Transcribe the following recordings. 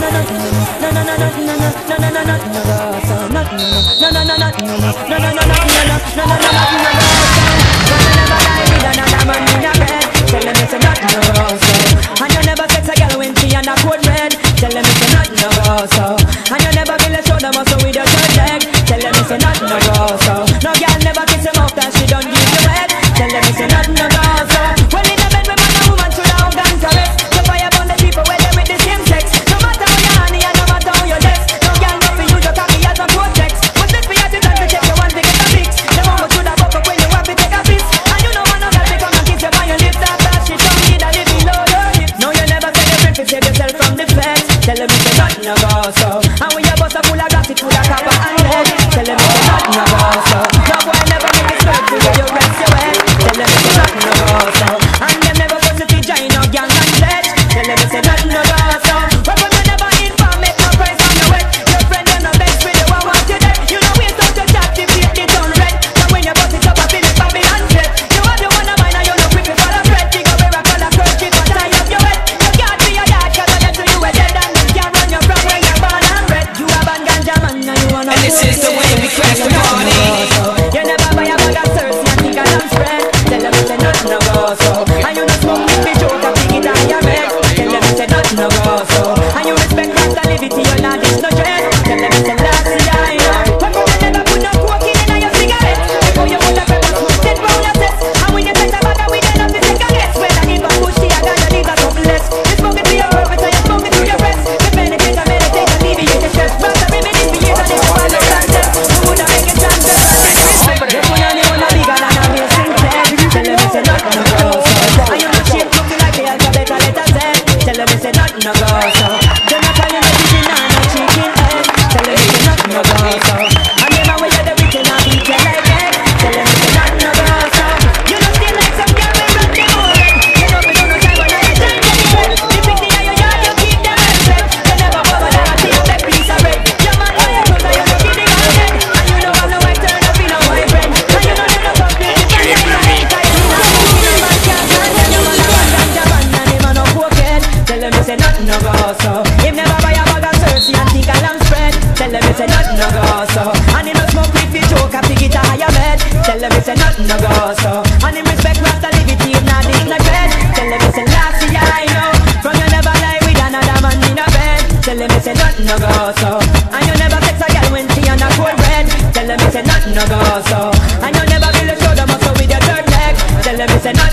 ななな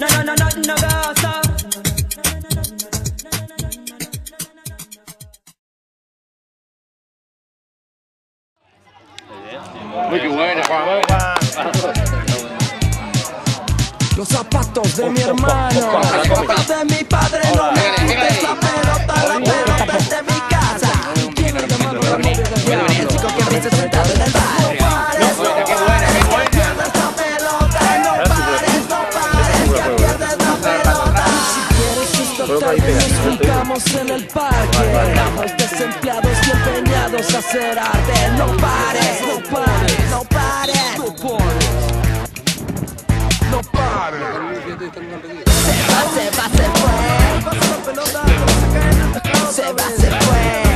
No, no, no, no, no. Muy buena, Juan. Los zapatos de mi hermano, los zapatos de mi padre no Coloca ahí Nos en el parque. Estamos desempleados y empeñados a hacer arte. No pares, no pares, no pares. No pares. No pares. Se va, se va, se fue. Se va, se fue.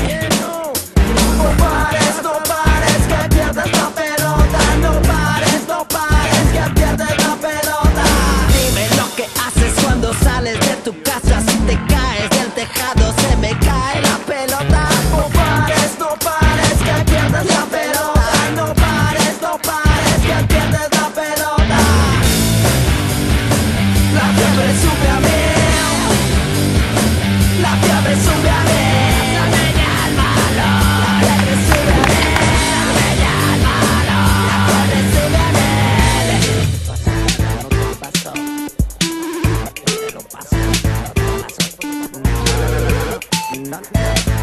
Not now.